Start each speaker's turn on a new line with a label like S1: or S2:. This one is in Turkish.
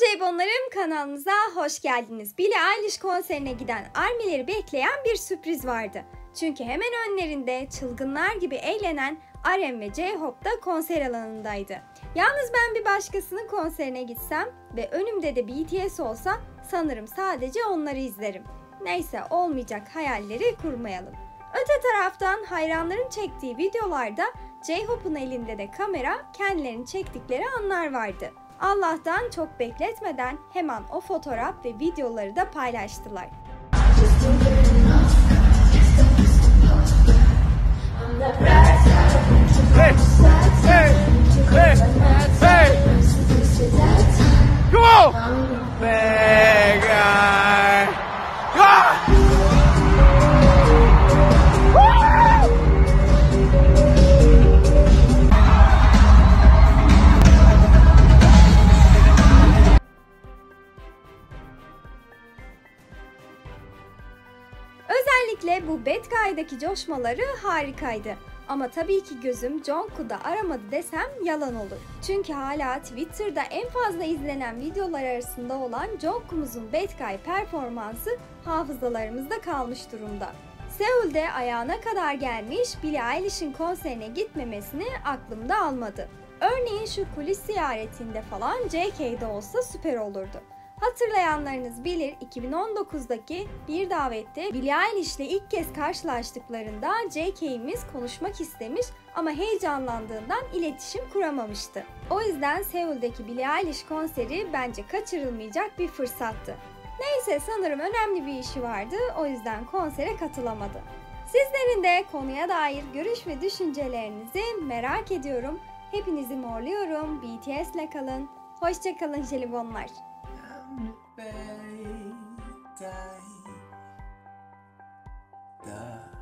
S1: Ceybonlarım kanalımıza hoş geldiniz. Billie Eilish konserine giden armileri bekleyen bir sürpriz vardı. Çünkü hemen önlerinde çılgınlar gibi eğlenen RM ve J-Hope da konser alanındaydı. Yalnız ben bir başkasının konserine gitsem ve önümde de BTS olsa sanırım sadece onları izlerim. Neyse olmayacak hayalleri kurmayalım. Öte taraftan hayranların çektiği videolarda J-Hope'un elinde de kamera kendilerini çektikleri anlar vardı. Allah'tan çok bekletmeden hemen o fotoğraf ve videoları da paylaştılar.
S2: Hey! Hey! Hey! Hey!
S1: Özellikle bu Bad Guy'daki coşmaları harikaydı. Ama tabii ki gözüm Jungkook'u aramadı desem yalan olur. Çünkü hala Twitter'da en fazla izlenen videolar arasında olan Jungkook'umuzun Bad Guy performansı hafızalarımızda kalmış durumda. Seul'de ayağına kadar gelmiş Billie Eilish'in konserine gitmemesini aklımda almadı. Örneğin şu kulis ziyaretinde falan JK'de olsa süper olurdu. Hatırlayanlarınız bilir 2019'daki bir davette Billie Eilish ile ilk kez karşılaştıklarında JK'imiz konuşmak istemiş ama heyecanlandığından iletişim kuramamıştı. O yüzden Seul'deki Billie Eilish konseri bence kaçırılmayacak bir fırsattı. Neyse sanırım önemli bir işi vardı o yüzden konsere katılamadı. Sizlerin de konuya dair görüş ve düşüncelerinizi merak ediyorum. Hepinizi morluyorum. BTS'le kalın. Hoşçakalın jelibonlar.
S3: ไปใจตา